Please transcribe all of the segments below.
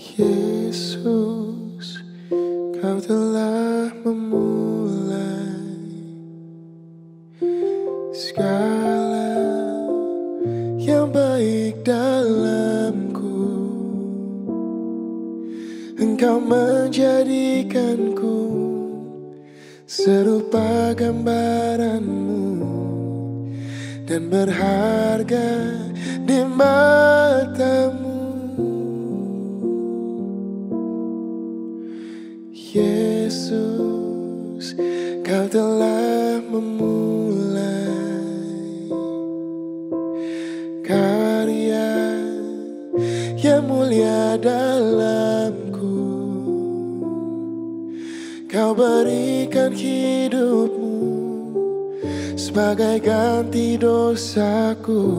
Yesus, kau telah memulai segala yang baik dalamku. Engkau menjadikanku serupa gambaranmu dan berharga di matamu. Yesus, kau telah memulai karya yang mulia dalamku. Kau berikan hidupmu sebagai ganti dosaku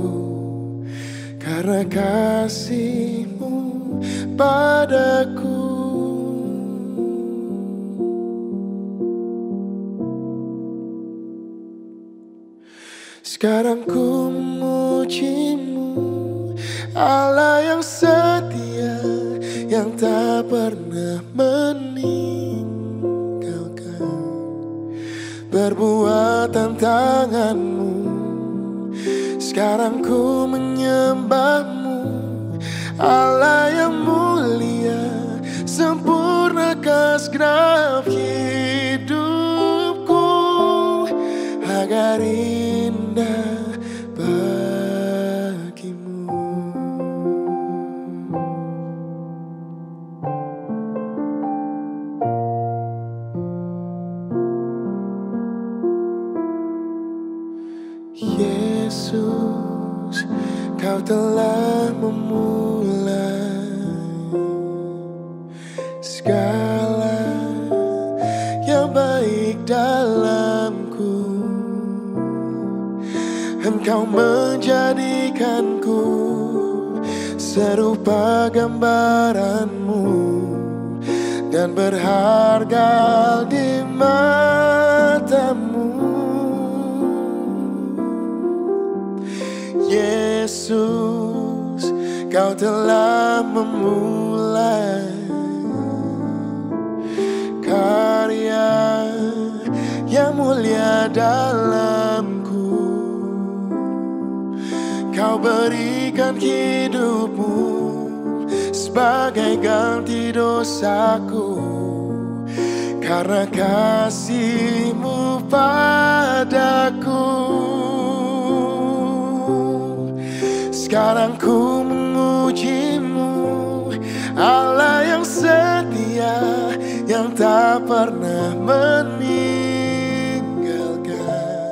karena kasihmu padaku. Sekarang ku memujimu Allah yang setia Yang tak pernah meninggalkan. Perbuatan tanganmu Sekarang ku menyembahmu. Allah yang mulia Sempurnakan segenap Yesus, kau telah memulai segala yang baik dalamku. Engkau menjadikanku serupa gambaranmu dan berharga di matamu. Yesus, kau telah memulai karya yang mulia dalamku. Kau berikan hidupmu sebagai ganti dosaku karena kasihmu padaku. Sekarang ku memujimu Allah yang setia Yang tak pernah meninggalkan.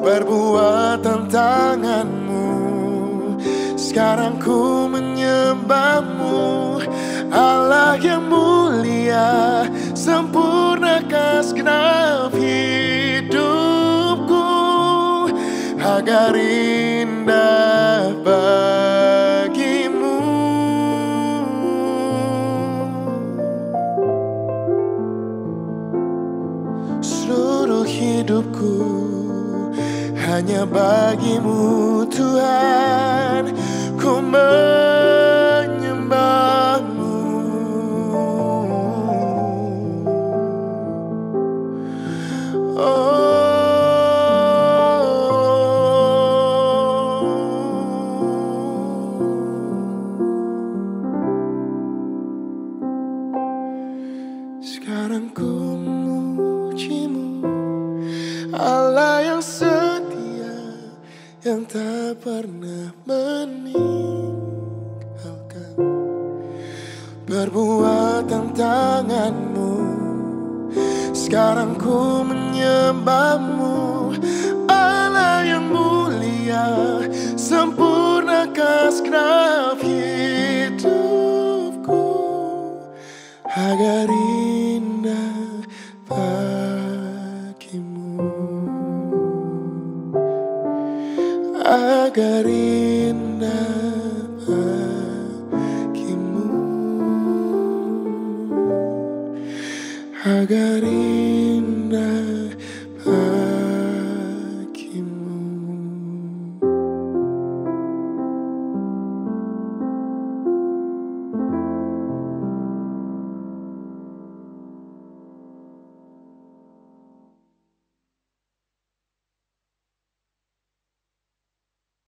Perbuatan tanganmu Sekarang ku menyembahmu Allah yang mulia hanya bagimu Tuhan. Ku menyembahmu Yang tak pernah meninggalkan. Perbuatan tanganmu Sekarang ku menyembahmu. Allah yang mulia Sempurnakan segenap Agar indah bagimu. Agar indah